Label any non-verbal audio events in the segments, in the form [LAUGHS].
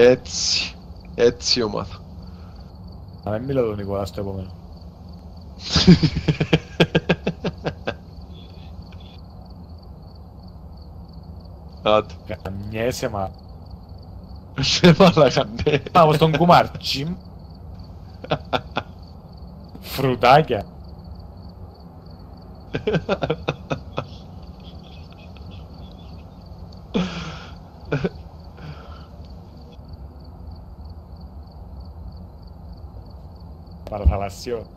Έτσι. Έτσι ομάδα. Να μην μιλώ τον Νικόλα στο επόμενο. [LAUGHS] Άντε. Καμιέσαι μα. Σε μάλακα, ναι. Πάμε στον κουμάρτσι. [LAUGHS] Φρουτάκια. [LAUGHS] Παραθαλασσιό.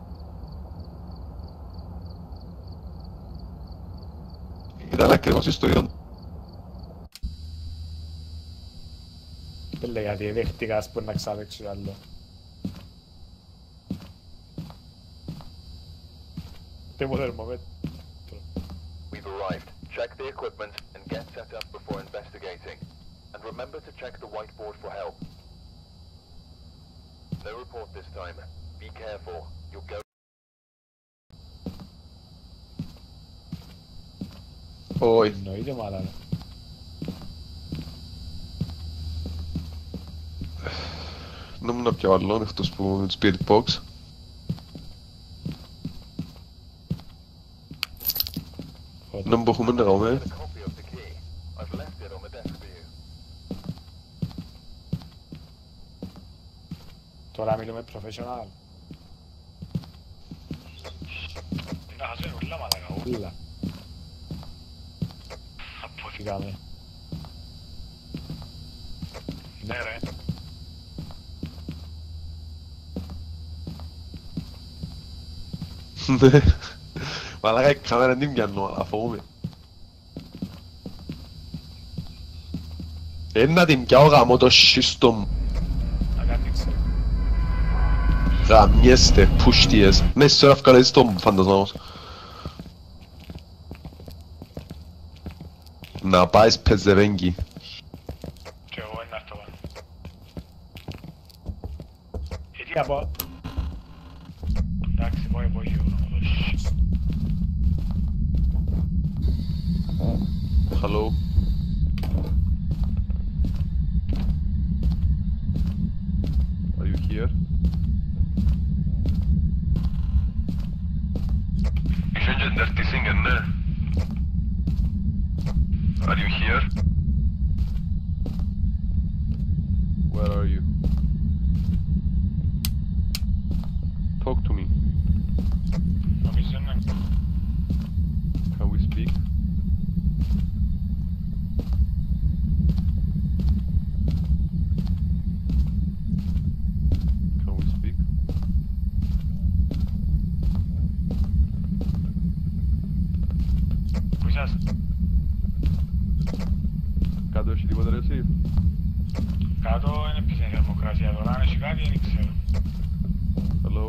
Ήταν ακριβώς στο ίδιο. Δεν λέει γιατί δέχτηκα ας πούμε να ξαδέξω άλλο. Δεν μου θερμομέτρο. We've arrived. Check the equipment and get set up before investigating. And remember to check the whiteboard for help. No report this time. Be careful. You'll go Όχι. Εννοείται μάλλον. Δεν ήμουν πιο άλλο εκτός που Spirit Box. Δεν μπορούμε να κάνουμε. get a copy Ούλα μαλάκα, Ούλα. Αποθηκάμε. Ναι ρε. Ναι. Μαλάκα η κάμερα δεν πιάνω, αλλά φοβούμαι. Ένα την πιάω γαμώ το σύστο μου. Να κάνει ξέρω. Γαμιέστε, πουστιές. Μέσα σε ώρα βγάλες το φαντασμά μας. Kurna, bajs pezewęgi. Joe, another one. Idiot. Where are you? Talk to me. Can we speak? Cadê o Chile Bandeira Chile? Κάτω έχει τίποτα ρε εσύ; Κάτω είναι πίσω η θερμοκρασία τώρα, αν έχει κάτι δεν ξέρω. Hello?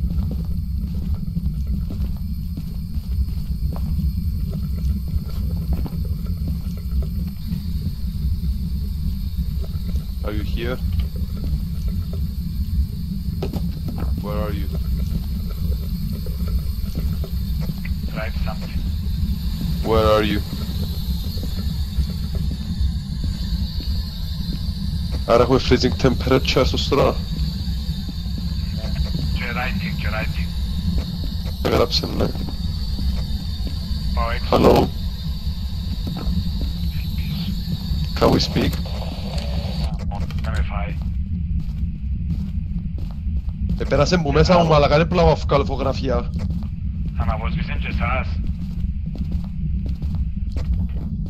you? Where are you? Drive something. Where are you? Are we freezing temperatures, Ustra? Gerating, gerating. Perhaps in there. Hello. Can we speak? Επέρασε που μέσα μου μαλακά δεν πλάβω αυκάλω φωτογραφία. Αναβόσβησαν και εσάς.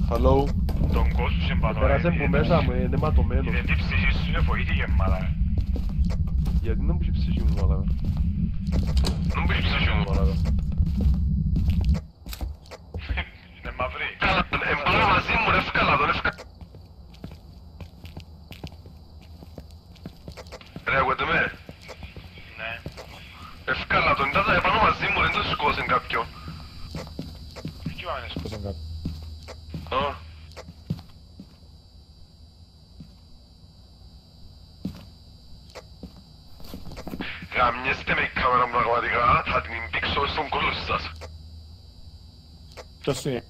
Hello. Τον κόσμο σε μπατώ. Επέρασε που μέσα μου, είναι ματωμένος. Δεν την ψυχή σου είναι φοήθηκε μαλάκα. Γιατί δεν μου έχει ψυχή μου μαλακά. Δεν μπορείς ψυχή μου. Μαλακά. [LAUGHS] Είναι μαύρη. Καλά, εμπάνω μαζί μου ρε ευκάλα τον ευκάλα. Ρε ακούτε με. Ναι. Ευκάλα τον, ήταν επάνω μαζί μου, δεν το σκόσεν κάποιον. Εκεί πάμε να σκοτώ. Πώς είναι κάτω. Α. Γαμιέστε με η κάμερα μου πραγματικά, θα την μπήξω στον κόλλο σας. Ποιος είναι.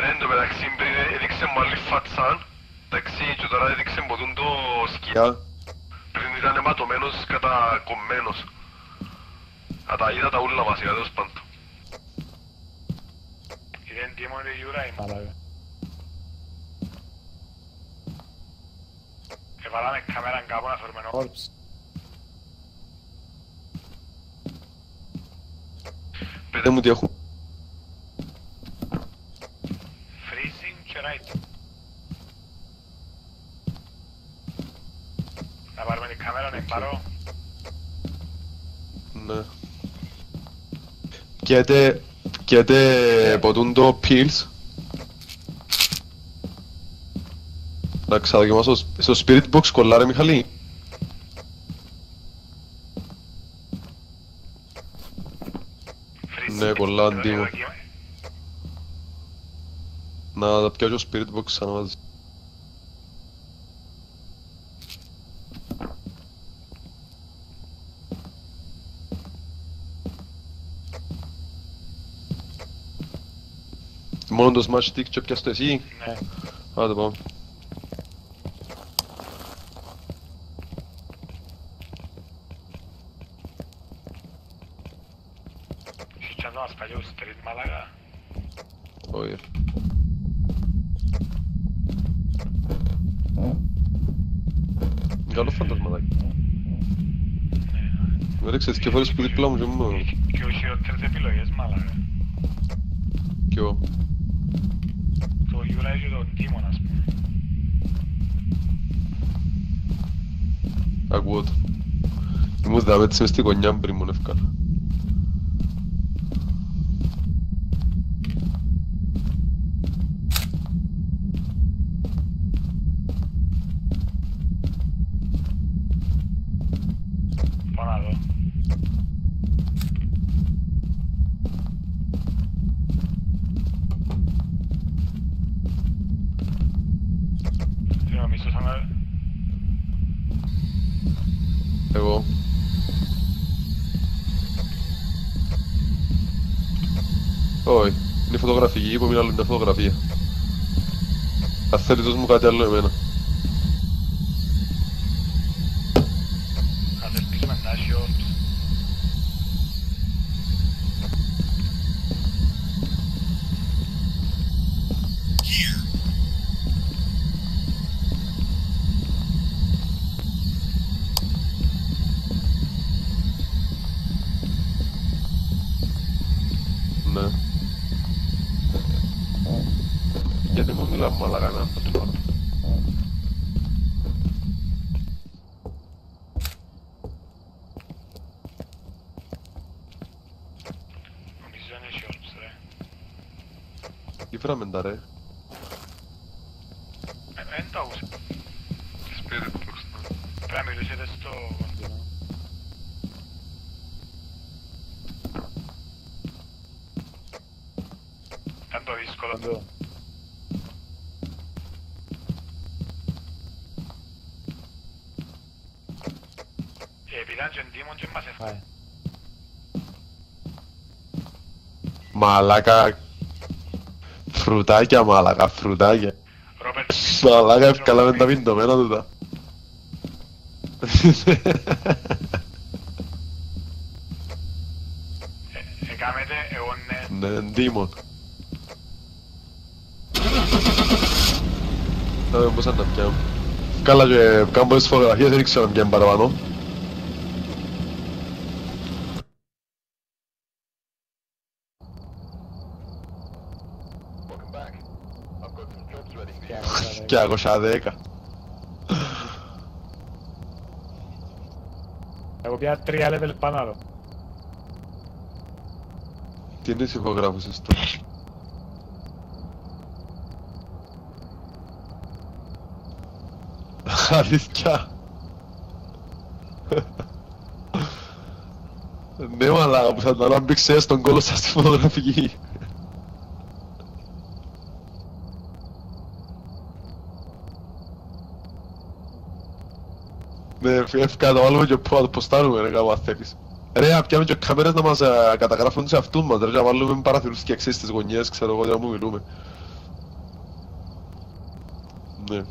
Ρε εν τω μεταξύ πριν έδειξε μου άλλη φάτσα, εντάξει και τώρα έδειξε μου τον το σκιά. Πριν ήταν αιματωμένος κατακομμένος. Α, τα είδα τα ούλα μας, τέλος πάντων. Είδε εντύμον η Γιούρα είμαι. Μαλάκα. Εβάλαμε κάμεραν κάπου να φέρουμε νόμο. Όρψ. Πείτε μου τι έχω. Να πάρουμε την κάμερα να την πάρω. Ναι. Πιέτε, πιέτε ποτούν το pills. Να ξαδοκιμάσω στο spirit box κολλάρε Μιχαλή. Freezing. Ναι, κολλά, Εδώ αντίμο. εδώ εκεί. Να τα πιάσω spirit box σαν μαζί. do smash ticket jak jasno jest i... Ne. A, dobra. Ще нас плюс 3 Малага. Ой. Galo fantasma Malaga. Mira que se esquivou por el plomo, yo me... Que hoy yo te depilo y de Málaga. Que Γιούρα και το Ντίμον ας πούμε. Ακούω το. Ήμουν δάμε έτσι μες στη γωνιά πριν μου εύκολα. Πάω να δω. Τι νομίζω σαν να... Εγώ. Όχι. Είναι φωτογραφική που είναι άλλο μια φωτογραφία. Αν θέλεις δώσ' μου κάτι άλλο εμένα. Ας ελπίσουμε να έχει όρψ. Ναι. Γιατί μου μιλά μαλακά να πω τώρα. Νομίζω δεν έχει όρψ ρε. Τι φέραμε τα ρε. Ε, Εν τα άκουσα. Spirit box. Πρέπει να μιλούσετε στο... Ήταν το δύσκολο. Εδώ. Ε, Επειδή ήταν και εντύμον και Φρουτάκια μαλάκα, φρουτάκια. Ρόπερτ Μαλάκα ευκαλάμε τα πιντωμένα τούτα. ε, Εκάμετε, εγώ ναι. Ναι, ντύμον. Θα δούμε πώς θα τα πιάμε. Καλά και κάνω πολλές φωτογραφίες, δεν ξέρω αν πιάνε παραπάνω. Και άρα, Και 210. Εγώ πια τρία level πάνω άλλο. Τι είναι ηχογράφησες τώρα. Αλήθεια. Ναι μαλάκα που θα τα λάμπηξε στον κόλο σας στη φωτογραφική. Ναι, εύκα το βάλουμε και πω, το ποστάρουμε ρε κάπου αν θέλεις. Ρε, να πιάμε και κάμερες να μας ε, καταγράφουν σε αυτούς μας, ρε, και να βάλουμε παραθυρούς και αξίες στις γωνιές, ξέρω εγώ, να μου μιλούμε. Ναι.